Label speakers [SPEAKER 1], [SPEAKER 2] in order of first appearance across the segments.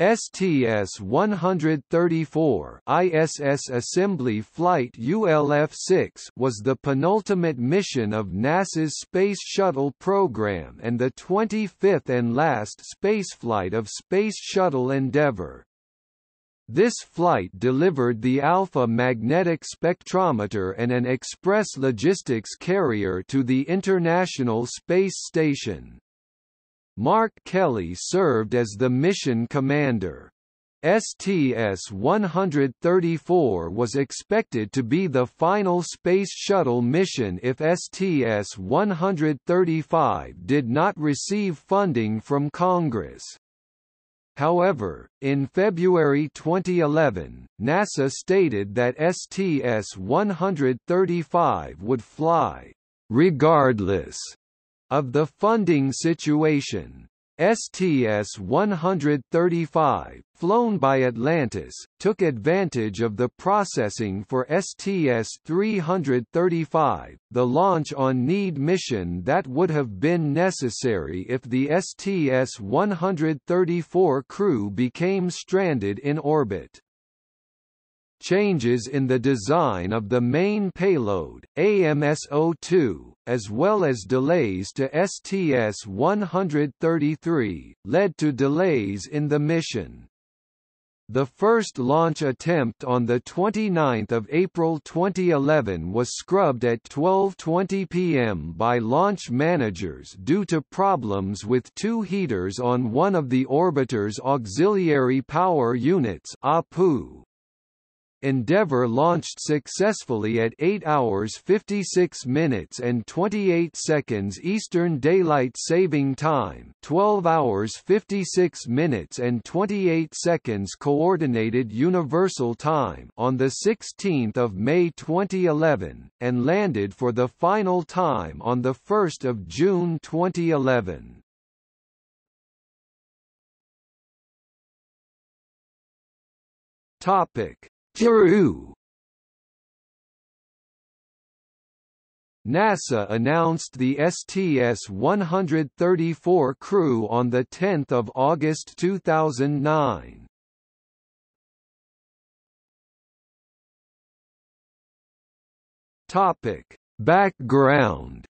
[SPEAKER 1] STS-134 ISS Assembly Flight ULF-6 was the penultimate mission of NASA's Space Shuttle program and the 25th and last spaceflight of Space Shuttle Endeavour. This flight delivered the Alpha magnetic spectrometer and an express logistics carrier to the International Space Station. Mark Kelly served as the mission commander. STS-134 was expected to be the final Space Shuttle mission if STS-135 did not receive funding from Congress. However, in February 2011, NASA stated that STS-135 would fly, regardless of the funding situation, STS-135, flown by Atlantis, took advantage of the processing for STS-335, the launch on need mission that would have been necessary if the STS-134 crew became stranded in orbit changes in the design of the main payload, AMS-02, as well as delays to STS-133, led to delays in the mission. The first launch attempt on 29 April 2011 was scrubbed at 12.20 pm by launch managers due to problems with two heaters on one of the orbiter's auxiliary power units APU. Endeavour launched successfully at 8 hours 56 minutes and 28 seconds Eastern Daylight Saving Time 12 hours 56 minutes and 28 seconds Coordinated Universal Time on 16 May 2011, and landed for the final time on 1 June 2011. Topic Peru NASA announced the STS-134 crew on 10 August 2009. Topic. Background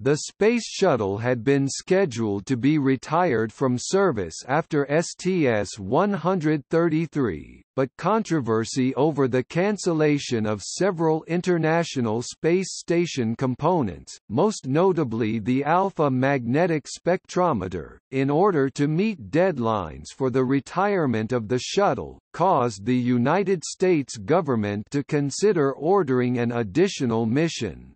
[SPEAKER 1] The Space Shuttle had been scheduled to be retired from service after STS-133, but controversy over the cancellation of several International Space Station components, most notably the Alpha Magnetic Spectrometer, in order to meet deadlines for the retirement of the shuttle, caused the United States government to consider ordering an additional mission.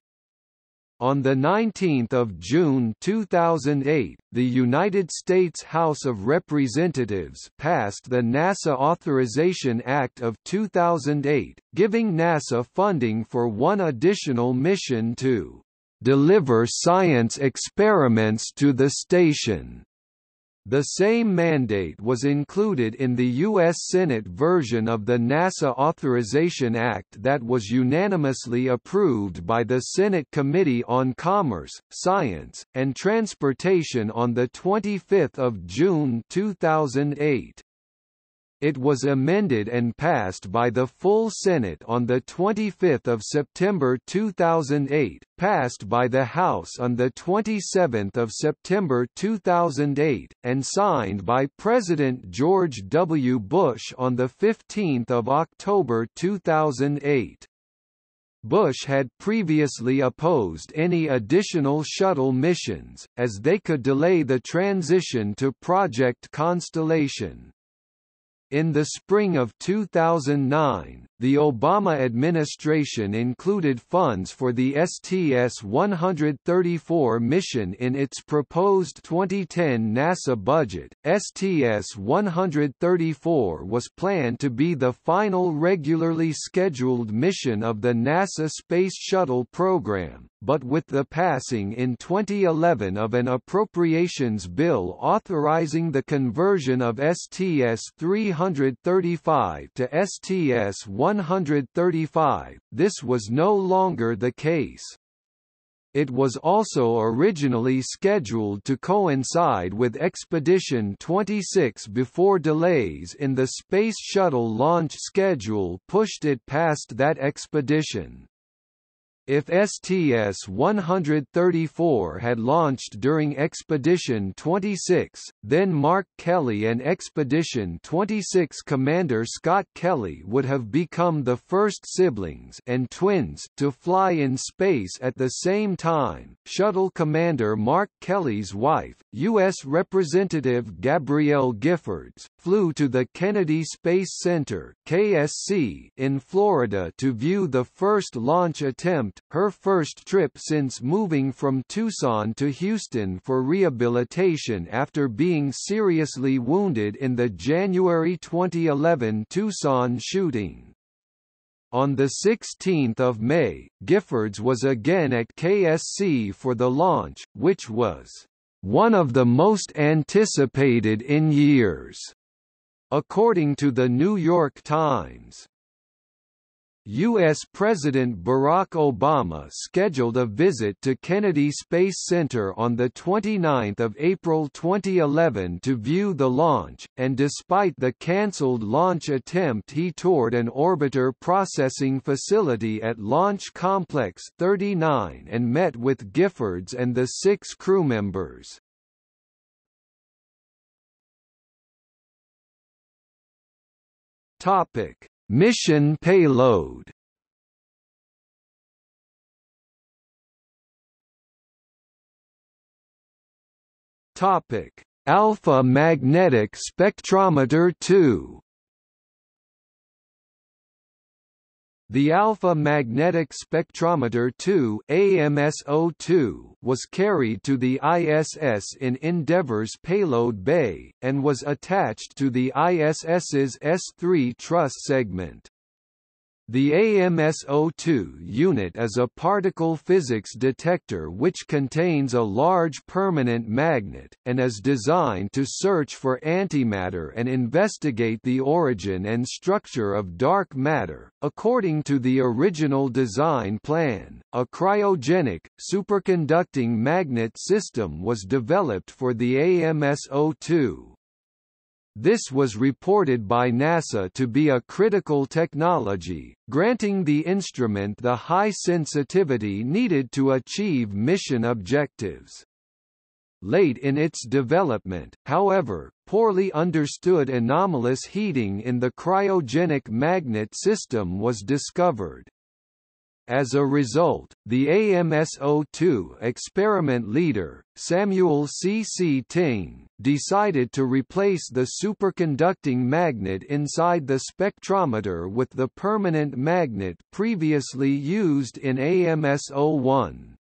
[SPEAKER 1] On 19 June 2008, the United States House of Representatives passed the NASA Authorization Act of 2008, giving NASA funding for one additional mission to deliver science experiments to the station. The same mandate was included in the U.S. Senate version of the NASA Authorization Act that was unanimously approved by the Senate Committee on Commerce, Science, and Transportation on 25 June 2008. It was amended and passed by the full Senate on 25 September 2008, passed by the House on 27 September 2008, and signed by President George W. Bush on 15 October 2008. Bush had previously opposed any additional shuttle missions, as they could delay the transition to Project Constellation. In the spring of 2009, the Obama administration included funds for the STS-134 mission in its proposed 2010 NASA budget. STS-134 was planned to be the final regularly scheduled mission of the NASA Space Shuttle program, but with the passing in 2011 of an appropriations bill authorizing the conversion of STS-335 to STS-135, this was no longer the case. it was also originally scheduled to coincide with Expedition 26 before delays in the Space Shuttle launch schedule pushed it past that expedition. If STS-134 had launched during Expedition 26, then Mark Kelly and Expedition 26 Commander Scott Kelly would have become the first siblings and twins to fly in space at the same time. Shuttle Commander Mark Kelly's wife, U.S. Representative Gabrielle Giffords, flew to the Kennedy Space Center (KSC) in Florida to view the first launch attempt her first trip since moving from Tucson to Houston for rehabilitation after being seriously wounded in the January 2011 Tucson shooting. On 16 May, Giffords was again at KSC for the launch, which was one of the most anticipated in years, according to the New York Times. U.S. President Barack Obama scheduled a visit to Kennedy Space Center on 29 April 2011 to view the launch, and despite the cancelled launch attempt he toured an orbiter processing facility at Launch Complex 39 and met with Giffords and the six crew members. Topic. Mission payload. Topic: Alpha magnetic spectrometer 2 The Alpha Magnetic Spectrometer 2 AMS-02 was carried to the ISS in Endeavour's payload bay, and was attached to the ISS's S3 truss segment. The AMS-02 unit is a particle physics detector which contains a large permanent magnet, and is designed to search for antimatter and investigate the origin and structure of dark matter. According to the original design plan, a cryogenic, superconducting magnet system was developed for the AMS-02. This was reported by NASA to be a critical technology, granting the instrument the high sensitivity needed to achieve mission objectives. Late in its development, however, poorly understood anomalous heating in the cryogenic magnet system was discovered. As a result, the AMS-02 experiment leader, Samuel C. C. Ting, decided to replace the superconducting magnet inside the spectrometer with the permanent magnet previously used in AMS-01.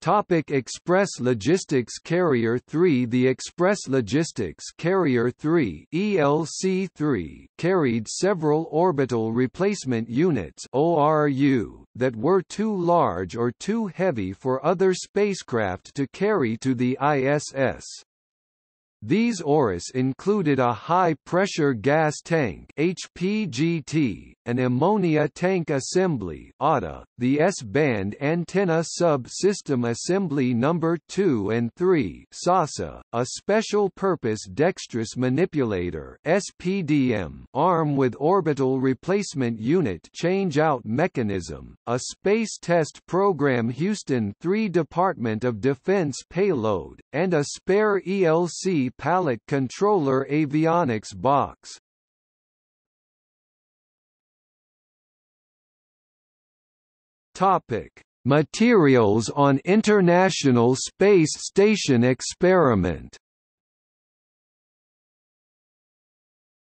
[SPEAKER 1] Topic Express Logistics Carrier 3 The Express Logistics Carrier 3 ELC-3 carried several orbital replacement units ORU that were too large or too heavy for other spacecraft to carry to the ISS. These ORUs included a high-pressure gas tank HPGT, an ammonia tank assembly ATA, the S-band antenna sub-system assembly number 2 and 3 SASA, a special-purpose dexterous manipulator SPDM arm with orbital replacement unit change-out mechanism, a Space Test Program Houston 3 Department of Defense payload, and a spare ELC pallet controller avionics box. Topic: Materials on International Space Station experiment.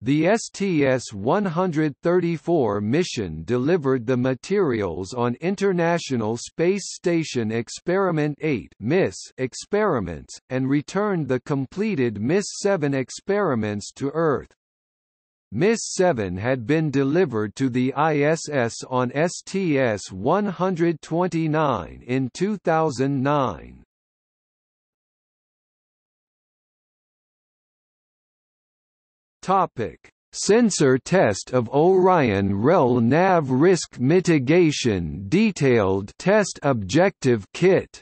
[SPEAKER 1] The STS-134 mission delivered the materials on International Space Station Experiment 8 experiments, and returned the completed MISS-7 experiments to Earth. MISS-7 had been delivered to the ISS on STS-129 in 2009. Topic: Sensor test of Orion REL nav risk mitigation detailed test objective kit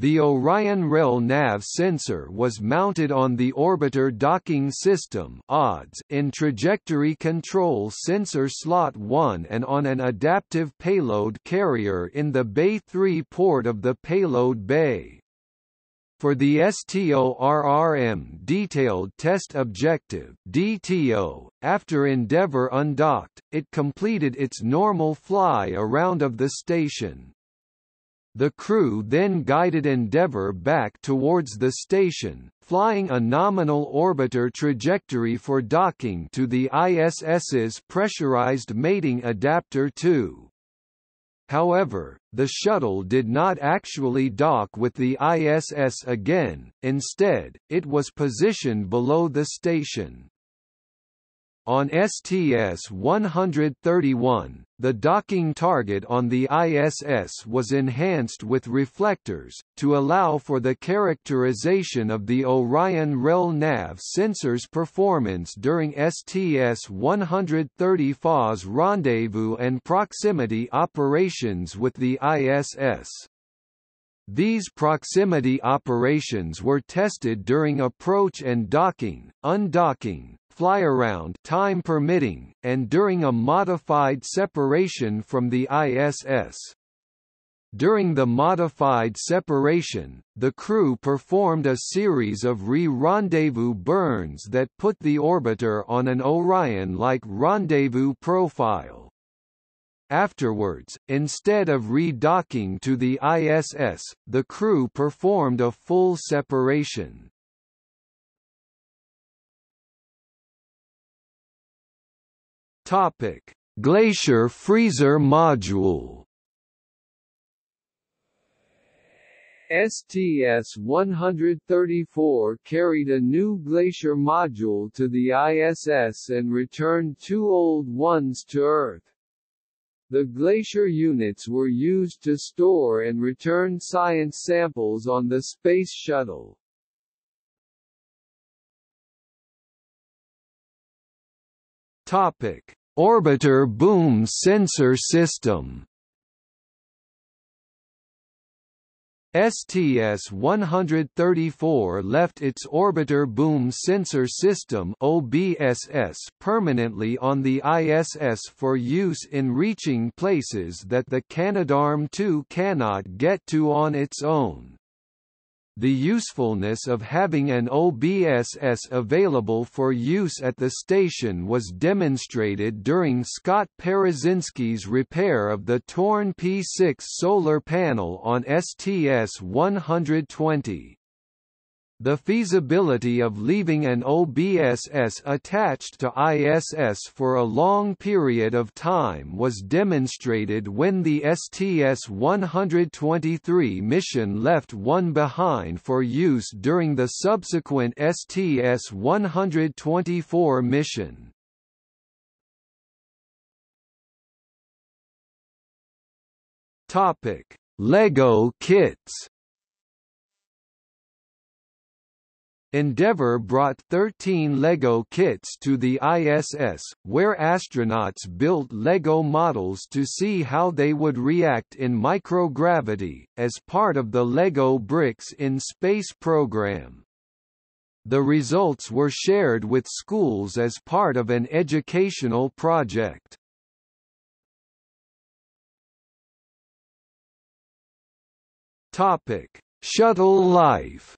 [SPEAKER 1] The Orion REL nav sensor was mounted on the Orbiter Docking System (ODS) in Trajectory Control Sensor Slot 1 and on an adaptive payload carrier in the Bay 3 port of the payload bay. For the STORRM Detailed Test Objective DTO, after Endeavour undocked, it completed its normal fly around of the station. The crew then guided Endeavour back towards the station, flying a nominal orbiter trajectory for docking to the ISS's pressurized mating adapter 2. However, the shuttle did not actually dock with the ISS again, instead, it was positioned below the station. On STS-131, the docking target on the ISS was enhanced with reflectors, to allow for the characterization of the Orion REL nav sensor's performance during STS-134's rendezvous and proximity operations with the ISS. These proximity operations were tested during approach and docking, undocking, fly-around time permitting, and during a modified separation from the ISS. During the modified separation, the crew performed a series of re-rendezvous burns that put the orbiter on an Orion-like rendezvous profile. Afterwards, instead of redocking to the ISS, the crew performed a full separation. Topic: Glacier freezer module. STS-134 carried a new Glacier module to the ISS and returned two old ones to Earth. The Glacier units were used to store and return science samples on the Space Shuttle. Topic: Orbiter boom sensor system. STS-134 left its orbiter boom sensor system OBSS permanently on the ISS for use in reaching places that the Canadarm2 cannot get to on its own the usefulness of having an OBSS available for use at the station was demonstrated during Scott Parazynski's repair of the torn P6 solar panel on STS-120. The feasibility of leaving an OBSS attached to ISS for a long period of time was demonstrated when the STS-123 mission left one behind for use during the subsequent STS-124 mission. LEGO kits Endeavour brought 13 LEGO kits to the ISS, where astronauts built LEGO models to see how they would react in microgravity, as part of the LEGO Bricks in Space program. The results were shared with schools as part of an educational project. Shuttle life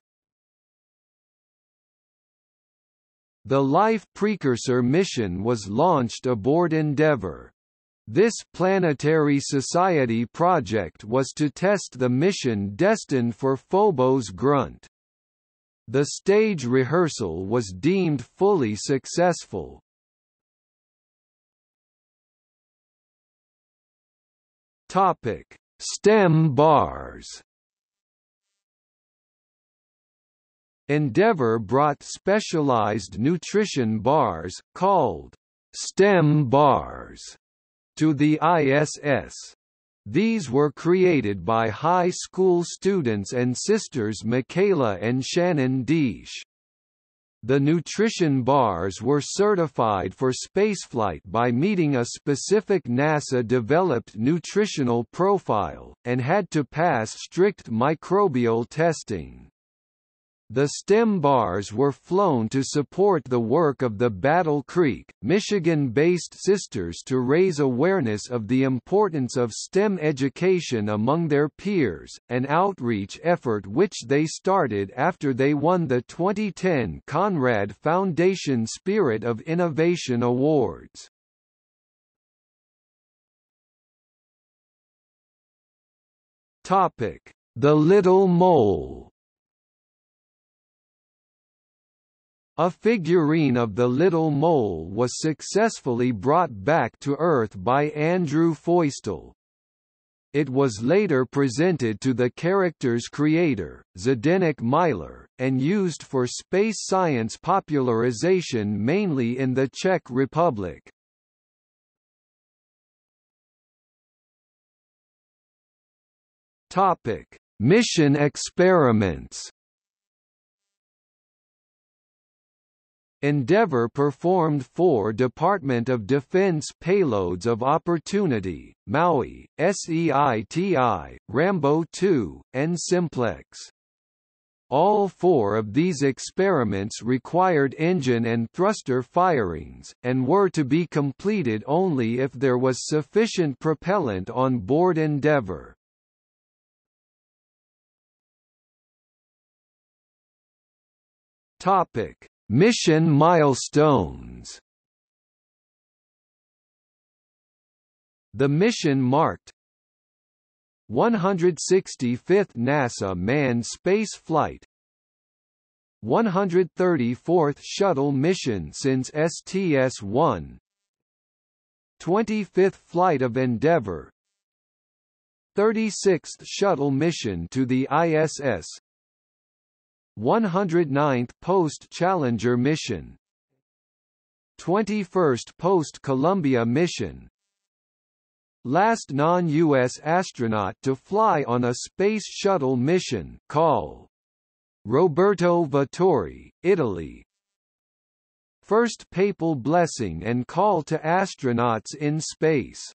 [SPEAKER 1] The Life Precursor mission was launched aboard Endeavour. This Planetary Society project was to test the mission destined for Phobos Grunt. The stage rehearsal was deemed fully successful. Topic: STEM bars. Endeavour brought specialized nutrition bars, called STEM bars, to the ISS. These were created by high school students and sisters Michaela and Shannon Diesch. The nutrition bars were certified for spaceflight by meeting a specific NASA-developed nutritional profile, and had to pass strict microbial testing. The stem bars were flown to support the work of the Battle Creek, Michigan-based sisters to raise awareness of the importance of STEM education among their peers, an outreach effort which they started after they won the 2010 Conrad Foundation Spirit of Innovation Awards. The Little Mole A figurine of the Little Mole was successfully brought back to Earth by Andrew Feustel. It was later presented to the character's creator, Zdeněk Miler, and used for space science popularization mainly in the Czech Republic. Topic: Mission experiments Endeavour performed four Department of Defense payloads of Opportunity, Maui, SEITE, Rambo 2, and Simplex. All four of these experiments required engine and thruster firings, and were to be completed only if there was sufficient propellant on board Endeavour. Topic Mission milestones. The mission marked 165th NASA manned space flight. 134th shuttle mission since STS-1 25th flight of Endeavour. 36th shuttle mission to the ISS 109th Post-Challenger mission 21st Post-Columbia mission Last non-U.S. astronaut to fly on a Space Shuttle mission call. Roberto Vittori, Italy First papal blessing and call to astronauts in space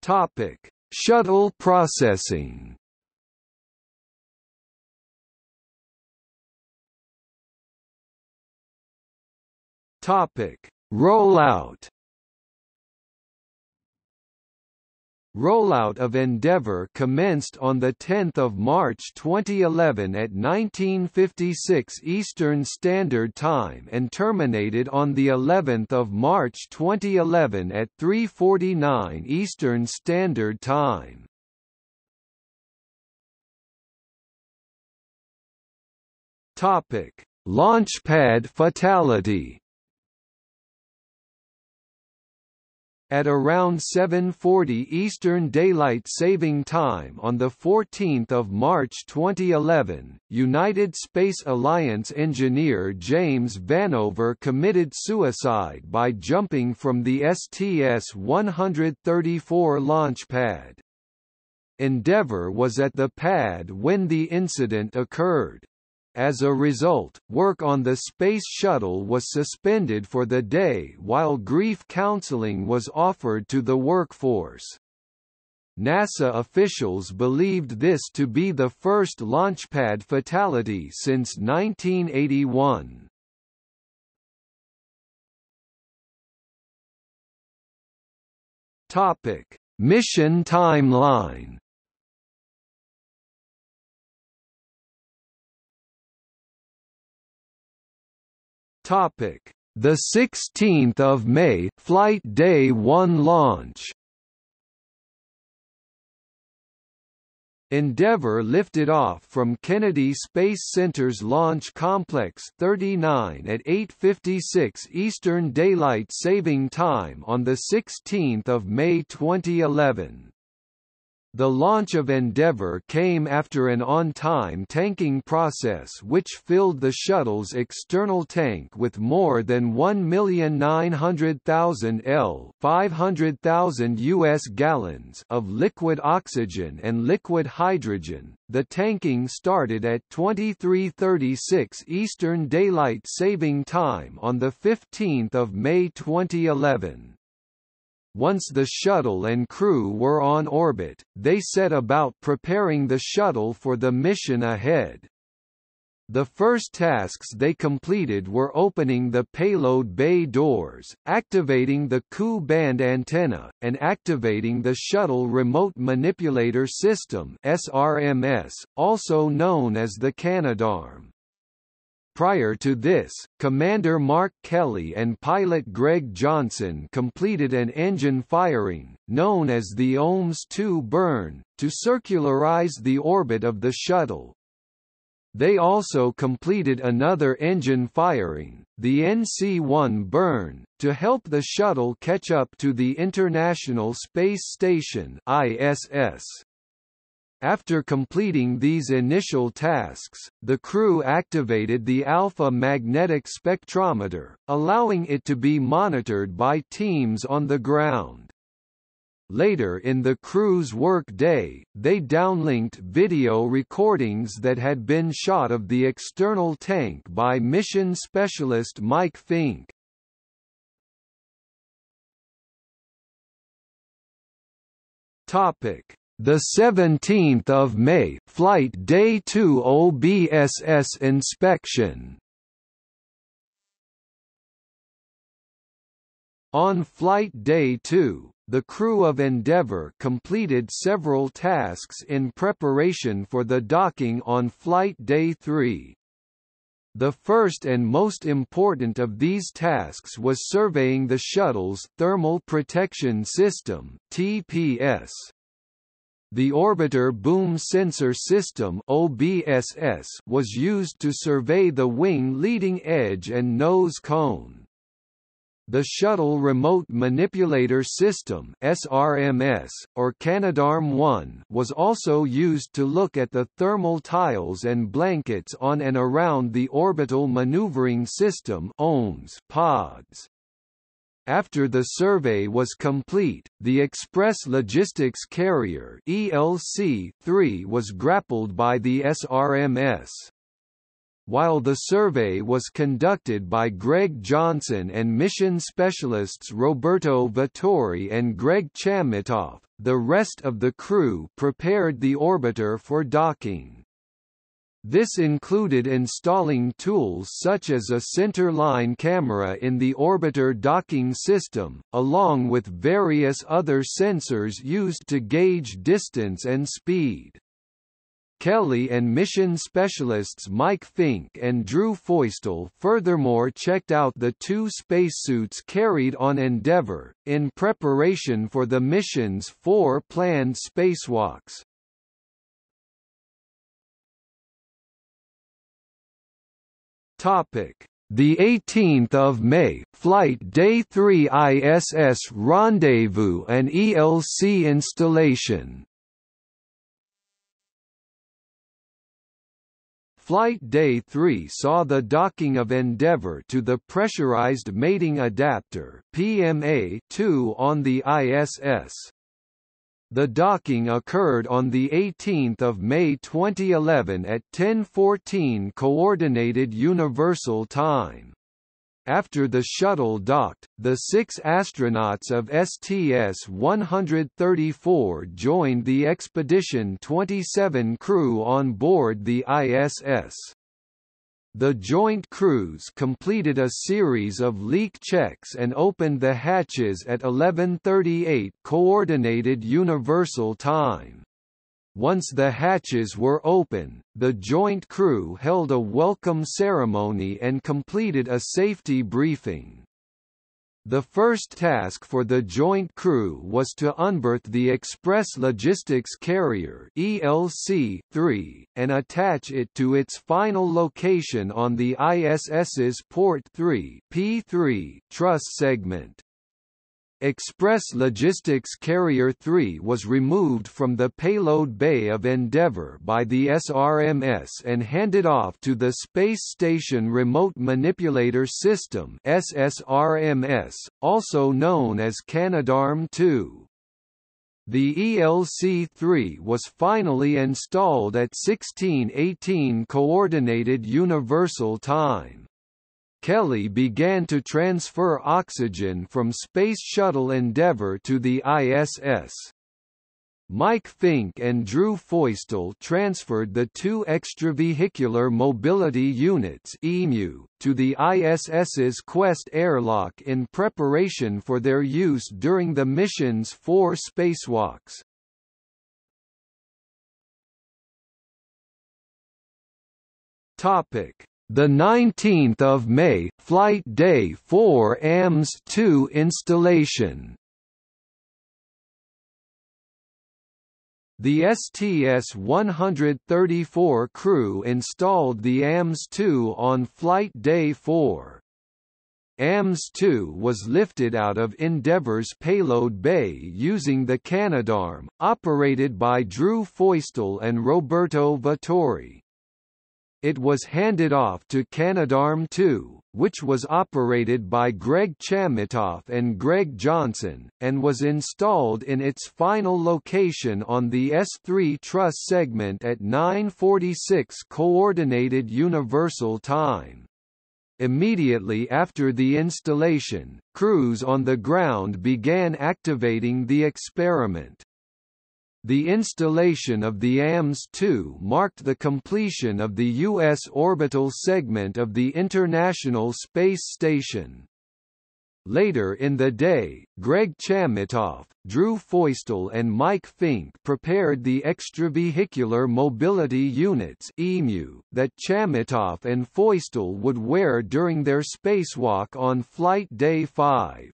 [SPEAKER 1] Topic Shuttle processing. Topic: Rollout Rollout of Endeavour commenced on 10 March 2011 at 1956 Eastern Standard Time and terminated on of March 2011 at 3.49 Eastern Standard Time. Launchpad fatality At around 7.40 Eastern Daylight Saving Time on 14 March 2011, United Space Alliance engineer James Vanover committed suicide by jumping from the STS-134 launch pad. Endeavour was at the pad when the incident occurred. As a result, work on the Space Shuttle was suspended for the day while grief counseling was offered to the workforce. NASA officials believed this to be the first launchpad fatality since 1981. Topic: Mission timeline Topic: The 16th of May, flight day 1 launch. Endeavour lifted off from Kennedy Space Center's Launch Complex 39 at 8:56 Eastern Daylight Saving Time on the 16th of May 2011. The launch of Endeavour came after an on-time tanking process which filled the shuttle's external tank with more than 1,900,000 L 500,000 US gallons of liquid oxygen and liquid hydrogen. The tanking started at 23:36 Eastern Daylight Saving Time on the 15th of May 2011. Once the shuttle and crew were on orbit, they set about preparing the shuttle for the mission ahead. The first tasks they completed were opening the payload bay doors, activating the Ku band antenna, and activating the Shuttle Remote Manipulator System SRMS, also known as the Canadarm. Prior to this, Commander Mark Kelly and pilot Greg Johnson completed an engine firing, known as the OMS-2 burn, to circularize the orbit of the shuttle. They also completed another engine firing, the NC-1 burn, to help the shuttle catch up to the International Space Station ISS. After completing these initial tasks, the crew activated the alpha magnetic spectrometer, allowing it to be monitored by teams on the ground. Later in the crew's work day, they downlinked video recordings that had been shot of the external tank by mission specialist Mike Fincke. Topic: the 17th of May, flight day 2 OBSS inspection. On flight day 2, the crew of Endeavour completed several tasks in preparation for the docking on flight day 3. The first and most important of these tasks was surveying the shuttle's Thermal Protection System TPS. The Orbiter Boom Sensor System OBSS was used to survey the wing leading edge and nose cone. The Shuttle Remote Manipulator System SRMS, or Canadarm1 was also used to look at the thermal tiles and blankets on and around the Orbital Maneuvering System OMS pods. After the survey was complete, the Express Logistics Carrier ELC-3 was grappled by the SRMS. While the survey was conducted by Greg Johnson and mission specialists Roberto Vittori and Greg Chamitoff, the rest of the crew prepared the orbiter for docking. This included installing tools such as a center-line camera in the orbiter docking system, along with various other sensors used to gauge distance and speed. Kelly and mission specialists Mike Fincke and Drew Feustel furthermore checked out the two spacesuits carried on Endeavour, in preparation for the mission's four planned spacewalks. Topic: The 18th of May, flight day 3 ISS rendezvous and ELC installation. Flight Day 3 saw the docking of Endeavour to the Pressurized Mating Adapter PMA-2 on the ISS. The docking occurred on 18 May 2011 at 10.14 Coordinated Universal Time. After the shuttle docked, the six astronauts of STS-134 joined the Expedition 27 crew on board the ISS. The joint crews completed a series of leak checks and opened the hatches at 11:38 coordinated universal time. Once the hatches were open, the joint crew held a welcome ceremony and completed a safety briefing. The first task for the joint crew was to unberth the Express Logistics Carrier ELC-3, and attach it to its final location on the ISS's Port 3 P3 truss segment. Express Logistics Carrier 3 was removed from the payload bay of Endeavour by the SRMS and handed off to the Space Station Remote Manipulator System SSRMS, also known as Canadarm2. The ELC-3 was finally installed at 1618 Coordinated Universal Time. Kelly began to transfer oxygen from Space Shuttle Endeavour to the ISS. Mike Fincke and Drew Feustel transferred the two extravehicular mobility units EMU, to the ISS's Quest airlock in preparation for their use during the mission's four spacewalks. Topic: the 19th of May, Flight Day 4 AMS-2 installation. The STS-134 crew installed the AMS-2 on Flight Day 4. AMS-2 was lifted out of Endeavour's payload bay using the Canadarm, operated by Drew Feustel and Roberto Vittori. It was handed off to Canadarm2, which was operated by Greg Chamitoff and Greg Johnson, and was installed in its final location on the S3 truss segment at 9.46 Coordinated Universal Time. Immediately after the installation, crews on the ground began activating the experiment. The installation of the AMS-2 marked the completion of the U.S. orbital segment of the International Space Station. Later in the day, Greg Chamitoff, Drew Feustel and Mike Fincke prepared the extravehicular mobility units EMU that Chamitoff and Feustel would wear during their spacewalk on Flight Day 5.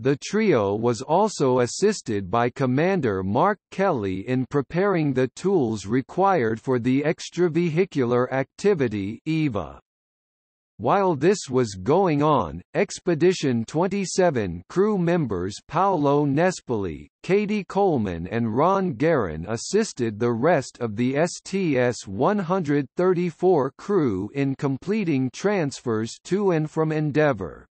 [SPEAKER 1] The trio was also assisted by Commander Mark Kelly in preparing the tools required for the extravehicular activity EVA. While this was going on, Expedition 27 crew members Paolo Nespoli, Cady Coleman and Ron Garan assisted the rest of the STS-134 crew in completing transfers to and from Endeavour.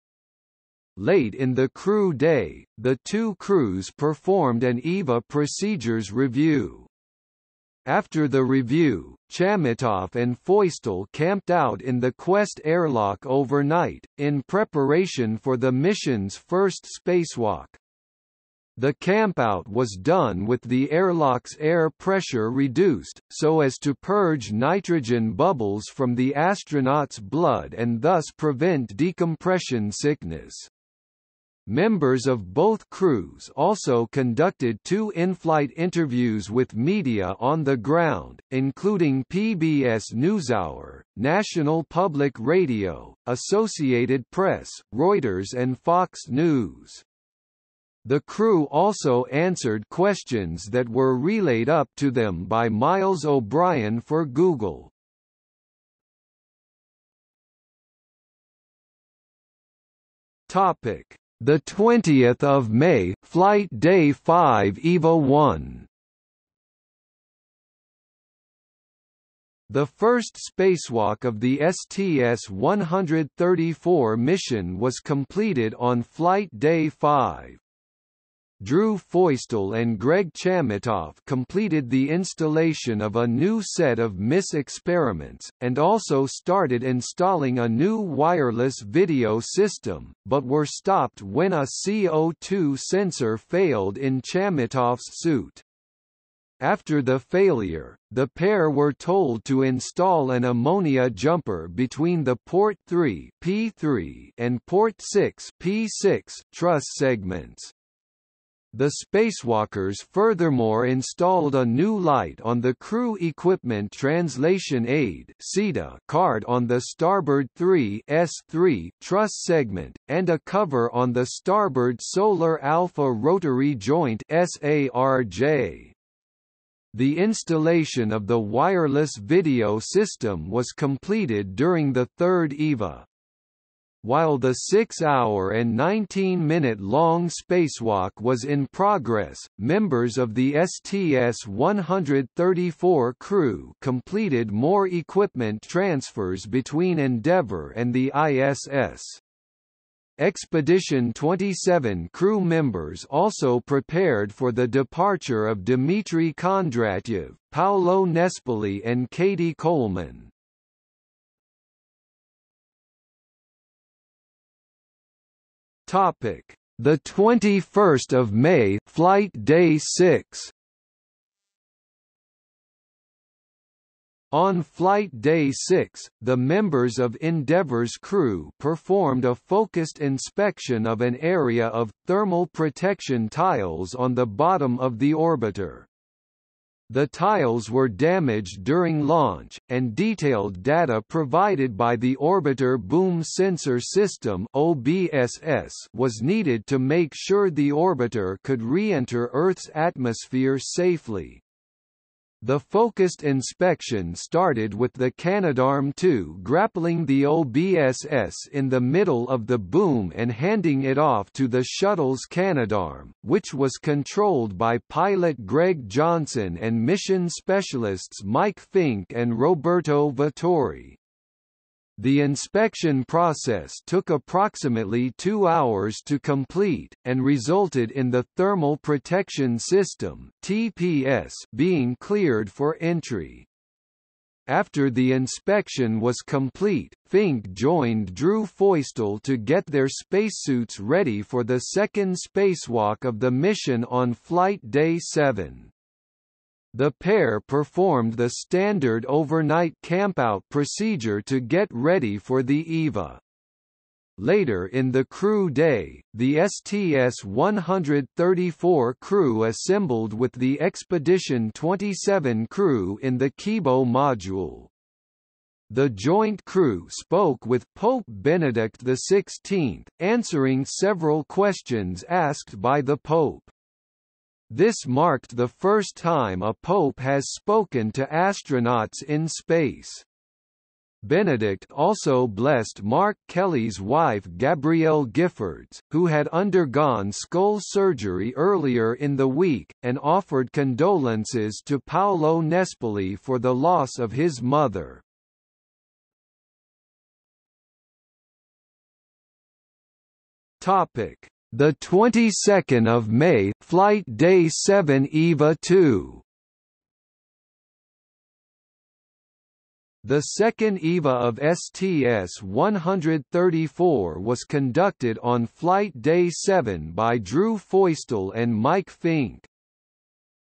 [SPEAKER 1] Late in the crew day, the two crews performed an EVA procedures review. After the review, Chamitoff and Feustel camped out in the Quest airlock overnight, in preparation for the mission's first spacewalk. The campout was done with the airlock's air pressure reduced, so as to purge nitrogen bubbles from the astronauts' blood and thus prevent decompression sickness. Members of both crews also conducted two in-flight interviews with media on the ground, including PBS NewsHour, National Public Radio, Associated Press, Reuters and Fox News. The crew also answered questions that were relayed up to them by Miles O'Brien for Google. Topic the 20th of May, flight day 5 EVA 1. The first spacewalk of the STS-134 mission was completed on flight day 5. Drew Feustel and Greg Chamitoff completed the installation of a new set of MISS experiments, and also started installing a new wireless video system, but were stopped when a CO2 sensor failed in Chamitoff's suit. After the failure, the pair were told to install an ammonia jumper between the port 3 P3 and port 6 P6 truss segments. The spacewalkers furthermore installed a new light on the Crew Equipment Translation Aid card on the starboard 3 S3 truss segment, and a cover on the starboard Solar Alpha Rotary Joint SARJ. The installation of the wireless video system was completed during the third EVA. While the 6-hour and 19-minute-long spacewalk was in progress, members of the STS-134 crew completed more equipment transfers between Endeavour and the ISS. Expedition 27 crew members also prepared for the departure of Dmitry Kondratyev, Paolo Nespoli and Cady Coleman. Topic: The 21st of May, flight day 6. On flight day 6, the members of Endeavour's crew performed a focused inspection of an area of thermal protection tiles on the bottom of the orbiter. The tiles were damaged during launch, and detailed data provided by the Orbiter Boom Sensor System OBSS was needed to make sure the orbiter could re-enter Earth's atmosphere safely. The focused inspection started with the Canadarm2 grappling the OBSS in the middle of the boom and handing it off to the shuttle's Canadarm, which was controlled by pilot Greg Johnson and mission specialists Mike Fincke and Roberto Vittori. The inspection process took approximately two hours to complete, and resulted in the Thermal Protection System TPS being cleared for entry. After the inspection was complete, Fincke joined Drew Feustel to get their spacesuits ready for the second spacewalk of the mission on Flight Day 7. The pair performed the standard overnight campout procedure to get ready for the EVA. Later in the crew day, the STS-134 crew assembled with the Expedition 27 crew in the Kibo module. The joint crew spoke with Pope Benedict XVI, answering several questions asked by the Pope. This marked the first time a pope has spoken to astronauts in space. Benedict also blessed Mark Kelly's wife Gabrielle Giffords, who had undergone skull surgery earlier in the week, and offered condolences to Paolo Nespoli for the loss of his mother. Topic: the 22nd of May, flight day 7 EVA 2. The second EVA of STS-134 was conducted on flight day 7 by Drew Feustel and Mike Fincke.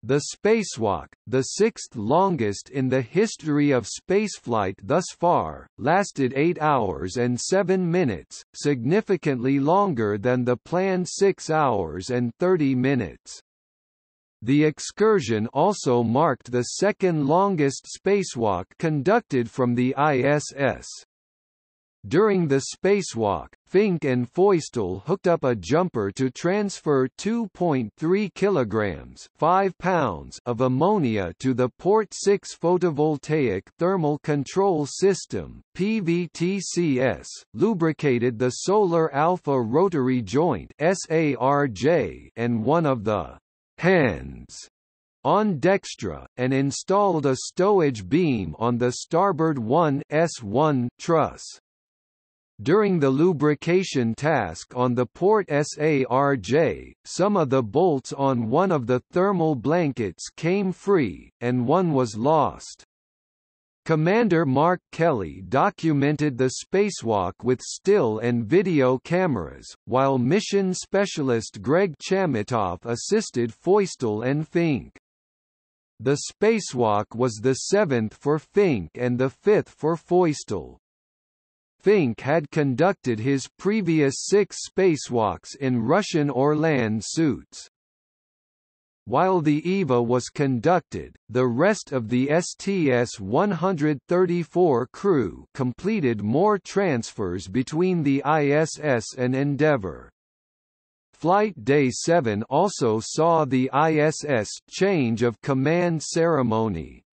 [SPEAKER 1] The spacewalk, the sixth longest in the history of spaceflight thus far, lasted 8 hours and 7 minutes, significantly longer than the planned 6 hours and 30 minutes. The excursion also marked the second longest spacewalk conducted from the ISS. During the spacewalk, Fincke and Feustel hooked up a jumper to transfer 2.3 kilograms 5 pounds of ammonia to the Port 6 photovoltaic thermal control system PVTCS, lubricated the solar alpha rotary joint SARJ and one of the hands on Dextre, and installed a stowage beam on the starboard 1 S1 truss. During the lubrication task on the port SARJ, some of the bolts on one of the thermal blankets came free, and one was lost. Commander Mark Kelly documented the spacewalk with still and video cameras, while mission specialist Greg Chamitoff assisted Feustel and Fincke. The spacewalk was the seventh for Fincke and the fifth for Feustel. Fincke had conducted his previous six spacewalks in Russian Orlan suits. While the EVA was conducted, the rest of the STS-134 crew completed more transfers between the ISS and Endeavour. Flight Day 7 also saw the ISS change of command ceremony.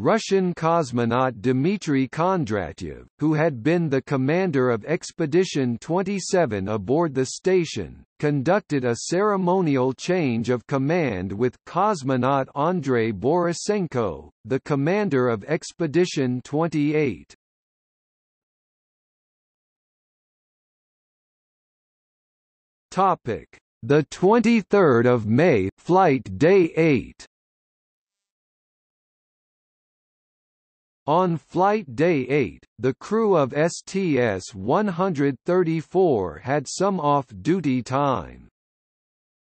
[SPEAKER 1] Russian cosmonaut Dmitry Kondratyev, who had been the commander of Expedition 27 aboard the station, conducted a ceremonial change of command with cosmonaut Andrei Borisenko, the commander of Expedition 28. Topic: The 23rd of May, flight day 8. On flight day 8, the crew of STS-134 had some off-duty time.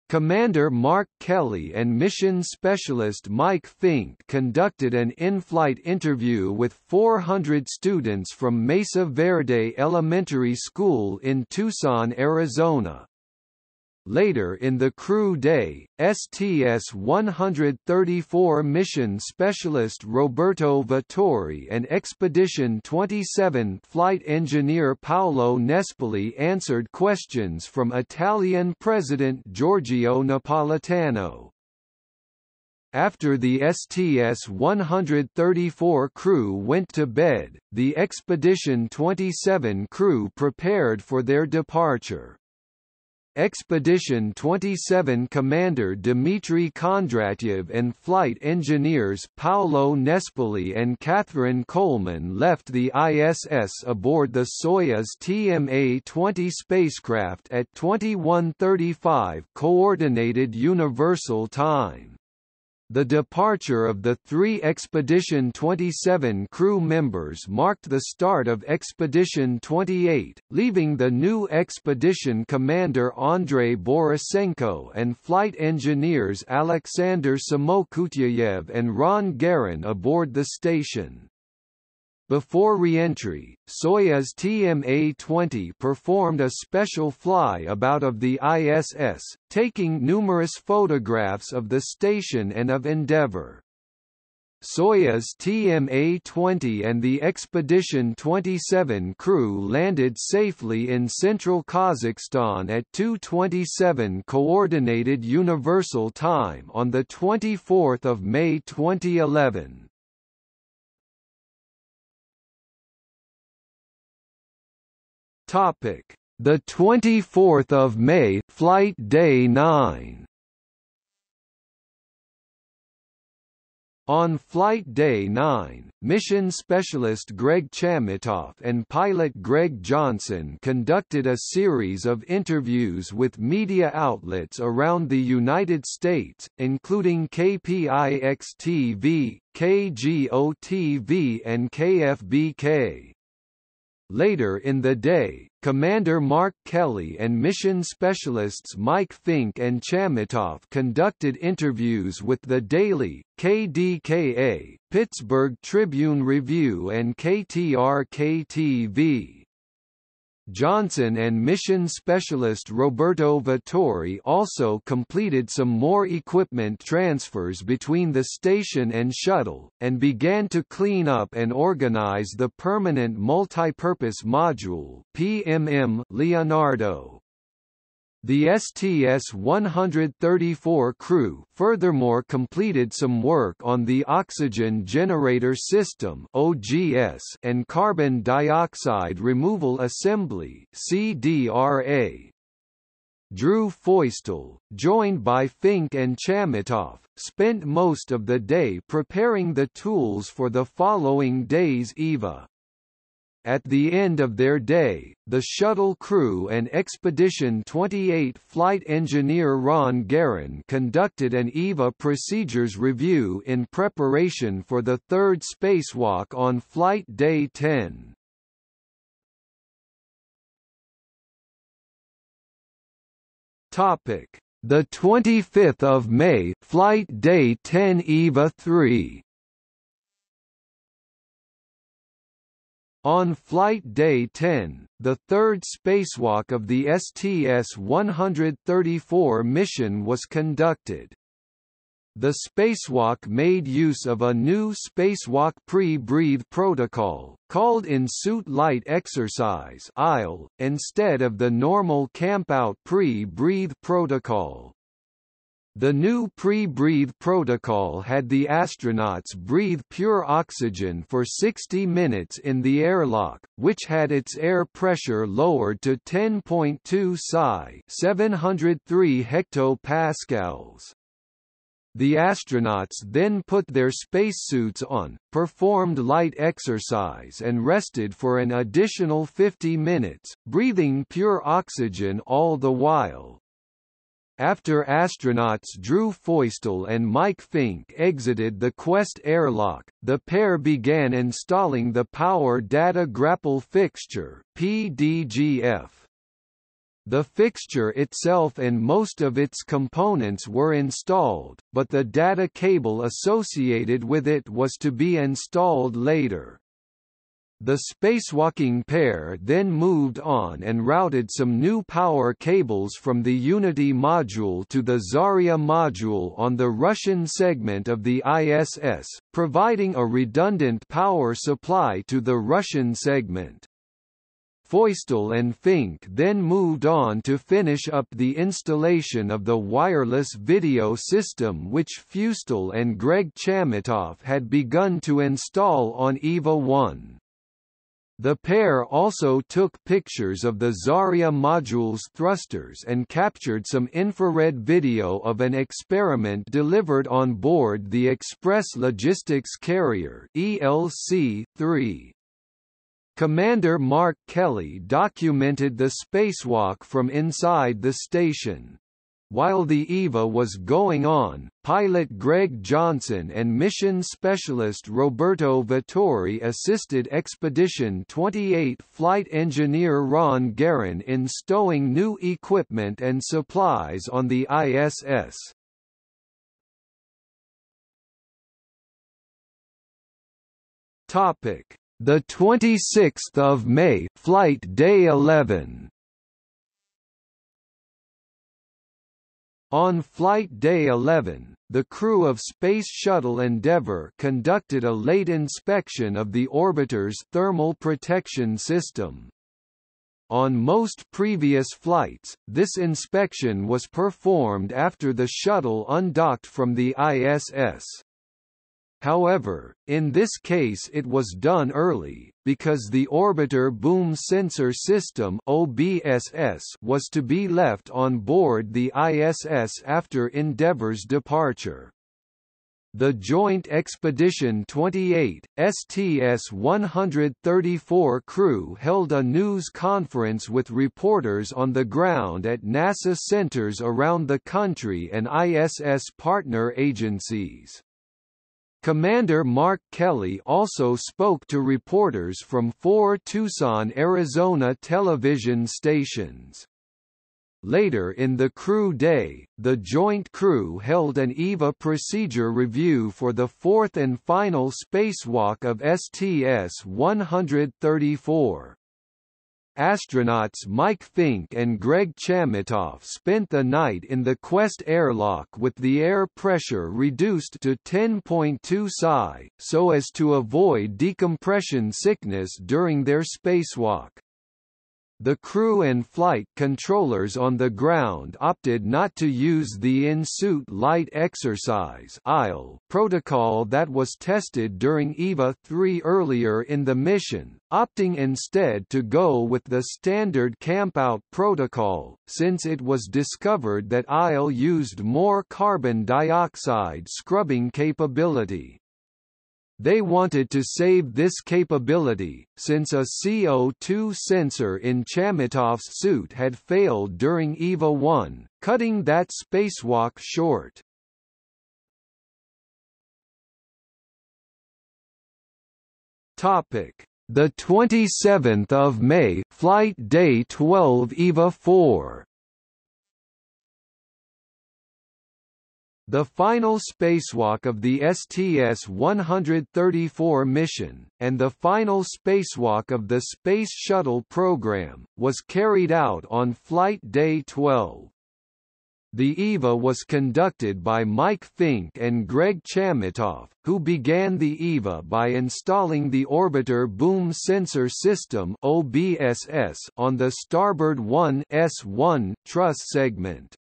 [SPEAKER 1] Commander Mark Kelly and mission specialist Mike Fincke conducted an in-flight interview with 400 students from Mesa Verde Elementary School in Tucson, Arizona. Later in the crew day, STS-134 mission specialist Roberto Vittori and Expedition 27 flight engineer Paolo Nespoli answered questions from Italian President Giorgio Napolitano. After the STS-134 crew went to bed, the Expedition 27 crew prepared for their departure. Expedition 27 Commander Dmitry Kondratyev and flight engineers Paolo Nespoli and Catherine Coleman left the ISS aboard the Soyuz TMA-20 spacecraft at 21:35 Coordinated Universal Time. The departure of the three Expedition 27 crew members marked the start of Expedition 28, leaving the new expedition commander Andrei Borisenko and flight engineers Alexander Samokutyayev and Ron Garan aboard the station. Before re-entry, Soyuz TMA-20 performed a special fly-about of the ISS, taking numerous photographs of the station and of Endeavour. Soyuz TMA-20 and the Expedition 27 crew landed safely in central Kazakhstan at 2:27 Coordinated Universal Time on the 24th of May 2011. Topic: The 24th of May, flight day 9. On Flight Day 9, mission specialist Greg Chamitoff and pilot Greg Johnson conducted a series of interviews with media outlets around the United States, including KPIX-TV, KGO-TV and KFBK. Later in the day, Commander Mark Kelly and mission specialists Mike Fincke and Chamitoff conducted interviews with The Daily, KDKA, Pittsburgh Tribune Review and KTRK-TV. Johnson and mission specialist Roberto Vittori also completed some more equipment transfers between the station and shuttle, and began to clean up and organize the Permanent Multipurpose Module PMM Leonardo. The STS-134 crew furthermore completed some work on the Oxygen Generator System and Carbon Dioxide Removal Assembly (CDRA). Drew Feustel, joined by Fincke and Chamitoff, spent most of the day preparing the tools for the following day's EVA. At the end of their day, the shuttle crew and Expedition 28 flight engineer Ron Garan conducted an EVA procedures review in preparation for the third spacewalk on Flight Day 10. Topic: The 25th of May, Flight Day 10 EVA 3. On Flight Day 10, the third spacewalk of the STS-134 mission was conducted. The spacewalk made use of a new spacewalk pre-breathe protocol, called in-suit light exercise instead of the normal campout pre-breathe protocol. The new pre-breathe protocol had the astronauts breathe pure oxygen for 60 minutes in the airlock, which had its air pressure lowered to 10.2 psi 703 hectopascals. The astronauts then put their spacesuits on, performed light exercise and rested for an additional 50 minutes, breathing pure oxygen all the while. After astronauts Drew Feustel and Mike Fincke exited the Quest airlock, the pair began installing the Power Data Grapple Fixture PDGF. The fixture itself and most of its components were installed, but the data cable associated with it was to be installed later. The spacewalking pair then moved on and routed some new power cables from the Unity module to the Zarya module on the Russian segment of the ISS, providing a redundant power supply to the Russian segment. Feustel and Fincke then moved on to finish up the installation of the wireless video system which Feustel and Greg Chamitoff had begun to install on EVA 1. The pair also took pictures of the Zarya module's thrusters and captured some infrared video of an experiment delivered on board the Express Logistics Carrier ELC-3. Commander Mark Kelly documented the spacewalk from inside the station. While the EVA was going on, pilot Greg Johnson and mission specialist Roberto Vittori assisted Expedition 28 flight engineer Ron Garan in stowing new equipment and supplies on the ISS. Topic: The 26th of May, flight day 11. On flight day 11, the crew of Space Shuttle Endeavour conducted a late inspection of the orbiter's thermal protection system. On most previous flights, this inspection was performed after the shuttle undocked from the ISS. However, in this case it was done early, because the Orbiter Boom Sensor System OBSS was to be left on board the ISS after Endeavour's departure. The Joint Expedition 28, STS-134 crew held a news conference with reporters on the ground at NASA centers around the country and ISS partner agencies. Commander Mark Kelly also spoke to reporters from four Tucson, Arizona television stations. Later in the crew day, the joint crew held an EVA procedure review for the fourth and final spacewalk of STS-134. Astronauts Mike Fincke and Greg Chamitoff spent the night in the Quest airlock with the air pressure reduced to 10.2 psi, so as to avoid decompression sickness during their spacewalk. The crew and flight controllers on the ground opted not to use the in-suit light exercise protocol that was tested during EVA 3 earlier in the mission, opting instead to go with the standard campout protocol, since it was discovered that ILE used more carbon dioxide scrubbing capability. They wanted to save this capability, since a CO2 sensor in Chamitoff's suit had failed during EVA 1, cutting that spacewalk short. Topic: The 27th of May, flight day 12 EVA 4. The final spacewalk of the STS-134 mission, and the final spacewalk of the Space Shuttle program, was carried out on Flight Day 12. The EVA was conducted by Mike Fincke and Greg Chamitoff, who began the EVA by installing the Orbiter Boom Sensor System on the Starboard 1 S1 truss segment.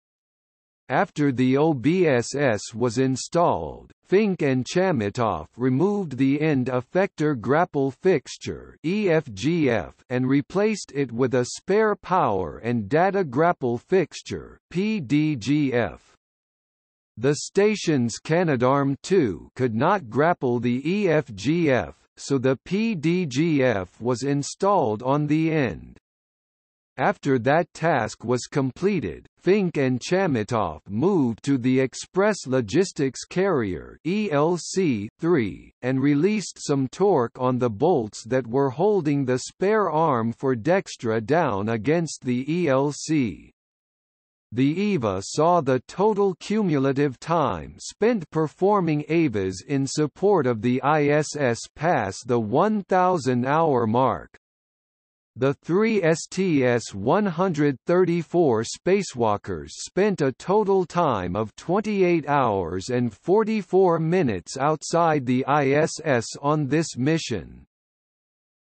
[SPEAKER 1] After the OBSS was installed, Fincke and Chamitoff removed the end effector grapple fixture EFGF and replaced it with a spare power and data grapple fixture PDGF. The station's Canadarm2 could not grapple the EFGF, so the PDGF was installed on the end. After that task was completed, Fincke and Chamitoff moved to the Express Logistics Carrier ELC-3, and released some torque on the bolts that were holding the spare arm for Dextre down against the ELC. The EVA saw the total cumulative time spent performing EVAs in support of the ISS pass the 1,000-hour mark. The three STS-134 spacewalkers spent a total time of 28 hours and 44 minutes outside the ISS on this mission.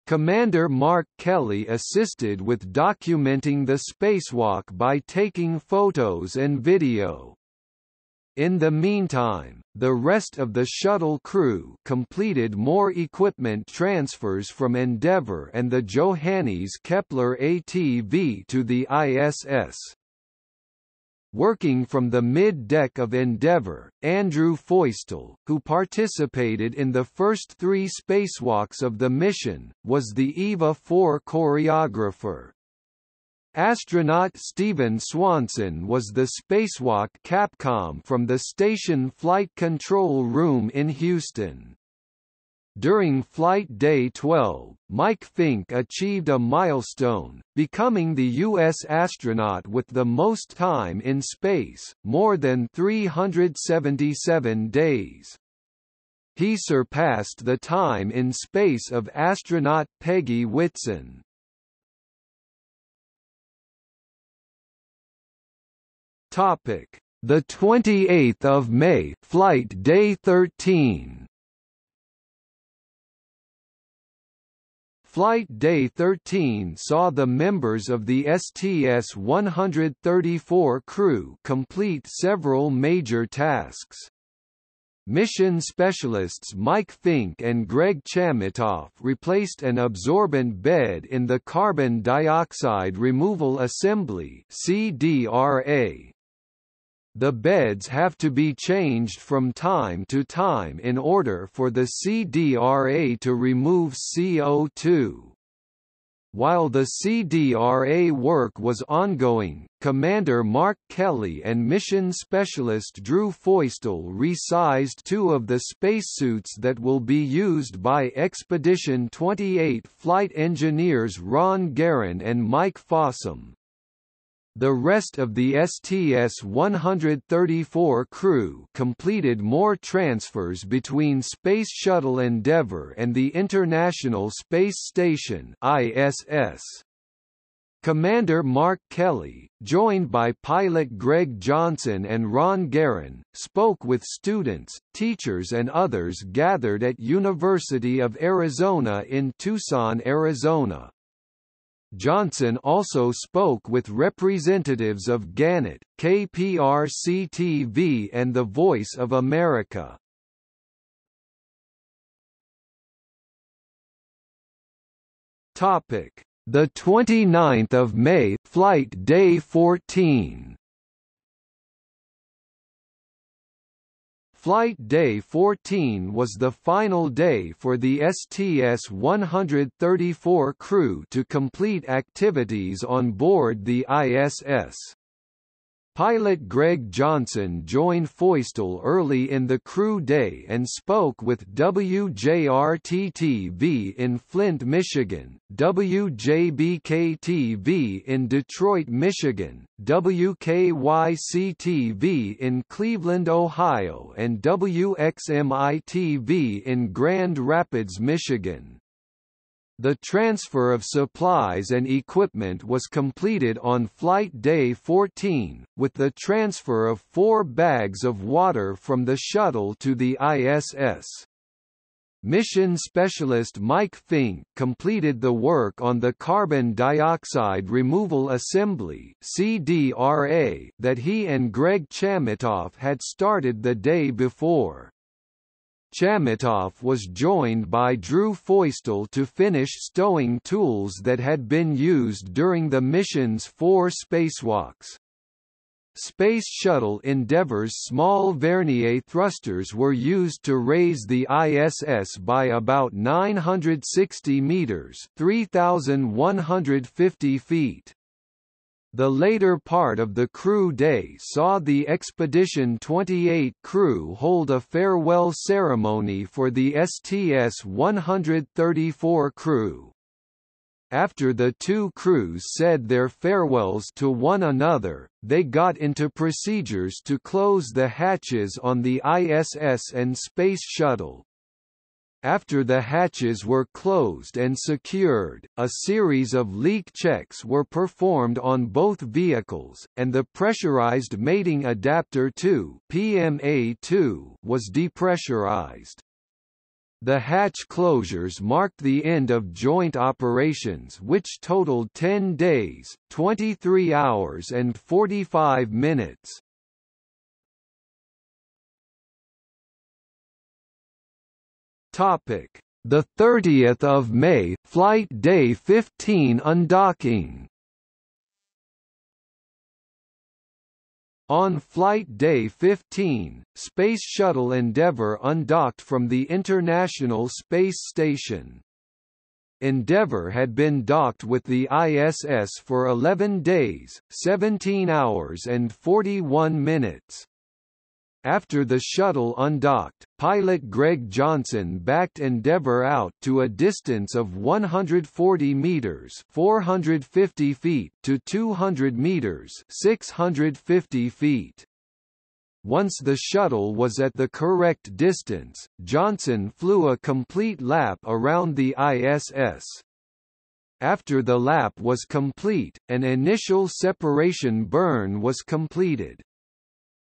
[SPEAKER 1] Commander Mark Kelly assisted with documenting the spacewalk by taking photos and video. In the meantime, the rest of the shuttle crew completed more equipment transfers from Endeavour and the Johannes Kepler ATV to the ISS. Working from the mid-deck of Endeavour, Andrew Feustel, who participated in the first three spacewalks of the mission, was the EVA-4 choreographer. Astronaut Steven Swanson was the spacewalk Capcom from the station flight control room in Houston. During Flight Day 12, Mike Fincke achieved a milestone, becoming the U.S. astronaut with the most time in space, more than 377 days. He surpassed the time in space of astronaut Peggy Whitson. Topic: The 28th of May, flight day 13. Flight Day 13 saw the members of the STS-134 crew complete several major tasks. Mission specialists Mike Fincke and Greg Chamitoff replaced an absorbent bed in the Carbon Dioxide Removal Assembly CDRA, the beds have to be changed from time to time in order for the CDRA to remove CO2. While the CDRA work was ongoing, Commander Mark Kelly and mission specialist Drew Feustel resized two of the spacesuits that will be used by Expedition 28 flight engineers Ron Garan and Mike Fossum. The rest of the STS-134 crew completed more transfers between Space Shuttle Endeavour and the International Space Station ISS. Commander Mark Kelly, joined by pilot Greg Johnson and Ron Garan, spoke with students, teachers and others gathered at University of Arizona in Tucson, Arizona. Johnson also spoke with representatives of Gannett, KPRC-TV and The Voice of America. Topic: The 29th of May, flight day 14. Flight Day 14 was the final day for the STS-134 crew to complete activities on board the ISS. Pilot Greg Johnson joined Feustel early in the crew day and spoke with WJRT-TV in Flint, Michigan, WJBK-TV in Detroit, Michigan, WKYC-TV in Cleveland, Ohio and WXMI-TV in Grand Rapids, Michigan. The transfer of supplies and equipment was completed on Flight Day 14, with the transfer of four bags of water from the shuttle to the ISS. mission specialist Mike Fincke completed the work on the carbon dioxide removal assembly that he and Greg Chamitoff had started the day before. Chamitoff was joined by Drew Feustel to finish stowing tools that had been used during the mission's four spacewalks. Space Shuttle Endeavour's small Vernier thrusters were used to raise the ISS by about 960 meters (3,150 feet). The later part of the crew day saw the Expedition 28 crew hold a farewell ceremony for the STS-134 crew. After the two crews said their farewells to one another, they got into procedures to close the hatches on the ISS and Space Shuttle. After the hatches were closed and secured, a series of leak checks were performed on both vehicles, and the pressurized mating adapter 2 PMA-2 was depressurized. The hatch closures marked the end of joint operations which totaled 10 days, 23 hours and 45 minutes. Topic: The 30th of May, flight day 15 undocking. On Flight Day 15, Space Shuttle Endeavour undocked from the International Space Station. Endeavour had been docked with the ISS for 11 days, 17 hours and 41 minutes. After the shuttle undocked, pilot Greg Johnson backed Endeavour out to a distance of 140 meters (450 feet) to 200 meters (650 feet). Once the shuttle was at the correct distance, Johnson flew a complete lap around the ISS. After the lap was complete, an initial separation burn was completed.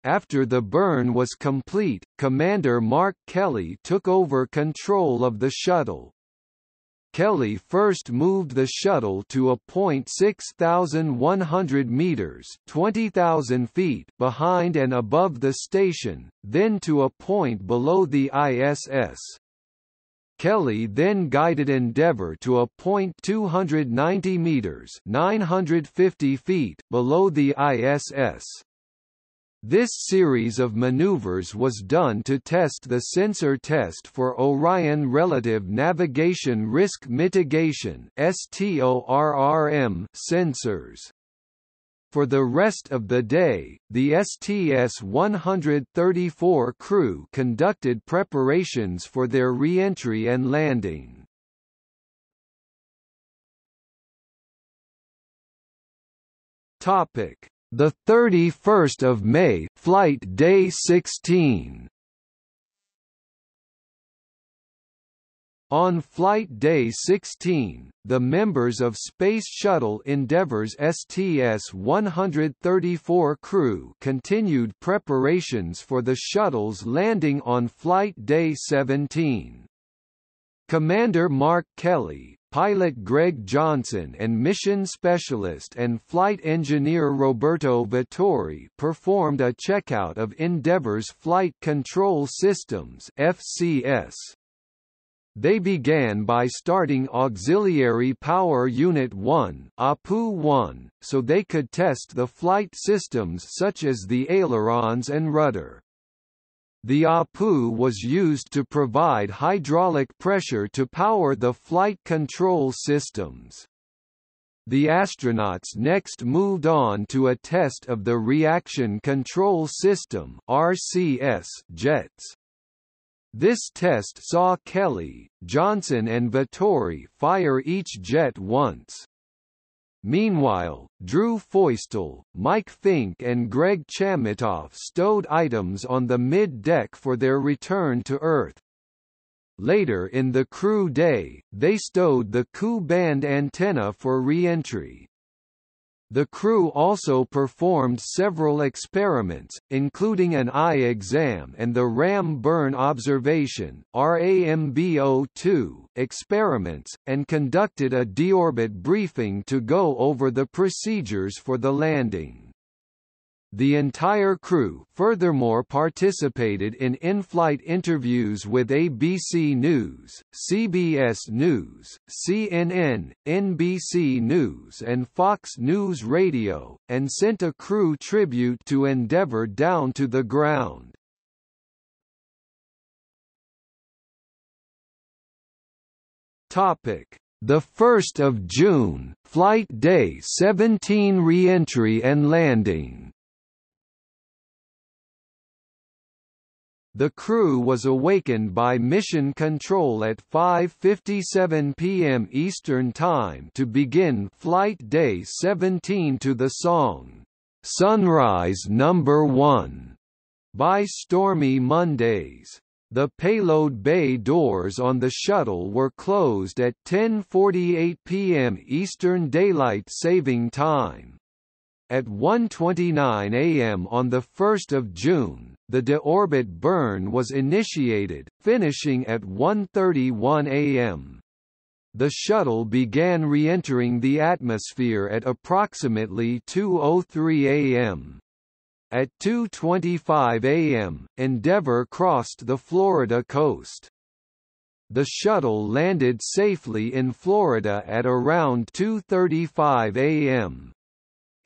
[SPEAKER 1] After the burn was complete, Commander Mark Kelly took over control of the shuttle. Kelly first moved the shuttle to a point 6,100 meters 20,000 feet behind and above the station, then to a point below the ISS. Kelly then guided Endeavour to a point 290 meters 950 feet below the ISS. This series of maneuvers was done to test the sensor test for Orion Relative Navigation Risk Mitigation sensors. For the rest of the day, the STS-134 crew conducted preparations for their re-entry and landing. Topic the 31st of May, flight day 16. On Flight Day 16, the members of Space Shuttle Endeavour's STS-134 crew continued preparations for the shuttle's landing on Flight Day 17. Commander Mark Kelly, pilot Greg Johnson and mission specialist and flight engineer Roberto Vittori performed a checkout of Endeavour's Flight Control Systems FCS. They began by starting Auxiliary Power Unit 1 APU-1, so they could test the flight systems such as the ailerons and rudder. The APU was used to provide hydraulic pressure to power the flight control systems. The astronauts next moved on to a test of the Reaction Control System RCS jets. This test saw Kelly, Johnson and Vittori fire each jet once. Meanwhile, Drew Feustel, Mike Fincke and Greg Chamitoff stowed items on the mid-deck for their return to Earth. Later in the crew day, they stowed the Ku band antenna for re-entry. The crew also performed several experiments, including an eye exam and the ram burn observation RAMBO2 experiments, and conducted a deorbit briefing to go over the procedures for the landing. The entire crew furthermore participated in in-flight interviews with ABC News, CBS News, CNN, NBC News and Fox News Radio, and sent a crew tribute to Endeavour down to the ground. Topic: The 1st of June, flight day 17 re-entry and landing. The crew was awakened by mission control at 5.57 p.m. Eastern Time to begin Flight Day 17 to the song, "'Sunrise Number 1' by Stormy Mondays. The payload bay doors on the shuttle were closed at 10.48 p.m. Eastern Daylight Saving Time. At 1.29 am on 1 June, the deorbit burn was initiated, finishing at 1.31 am. The shuttle began re-entering the atmosphere at approximately 2.03 am. At 2.25 am, Endeavour crossed the Florida coast. The shuttle landed safely in Florida at around 2.35 am.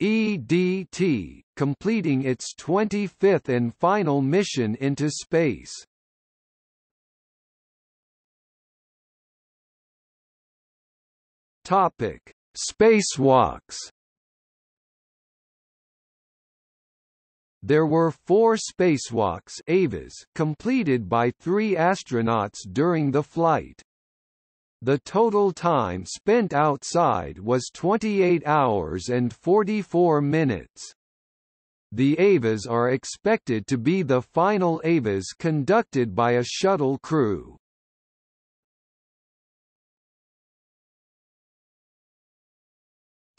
[SPEAKER 1] EDT, completing its 25th and final mission into space. Topic: Spacewalks. There were four spacewalks EVAs completed by three astronauts during the flight. The total time spent outside was 28 hours and 44 minutes. The EVAs are expected to be the final EVAs conducted by a shuttle crew.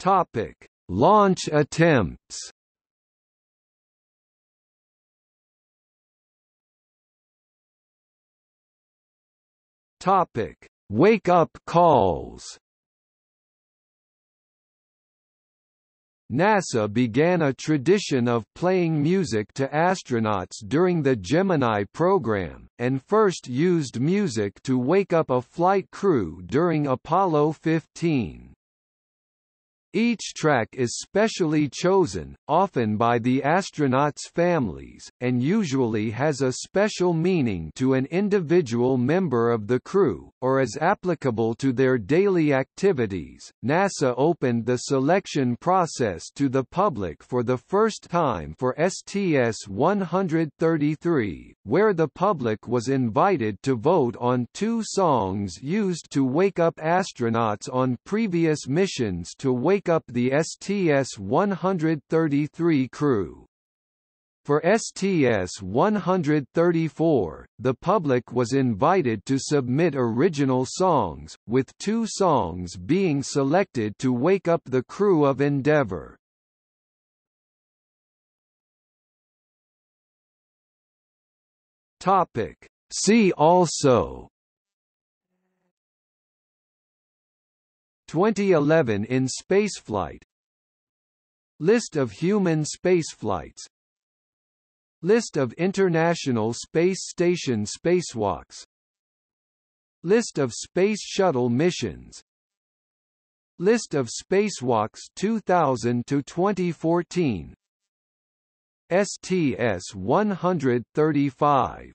[SPEAKER 1] Topic: Launch attempts. Topic: Wake-up calls NASA began a tradition of playing music to astronauts during the Gemini program, and first used music to wake up a flight crew during Apollo 15. Each track is specially chosen, often by the astronauts' families, and usually has a special meaning to an individual member of the crew, or is applicable to their daily activities. NASA opened the selection process to the public for the first time for STS-133, where the public was invited to vote on two songs used to wake up astronauts on previous missions to wake wake up the STS-133 crew. For STS-134, the public was invited to submit original songs, with two songs being selected to wake up the crew of Endeavour. Topic. See also 2011 in spaceflight. List of human spaceflights. List of International Space Station spacewalks. List of Space Shuttle missions. List of spacewalks 2000 to 2014 STS-135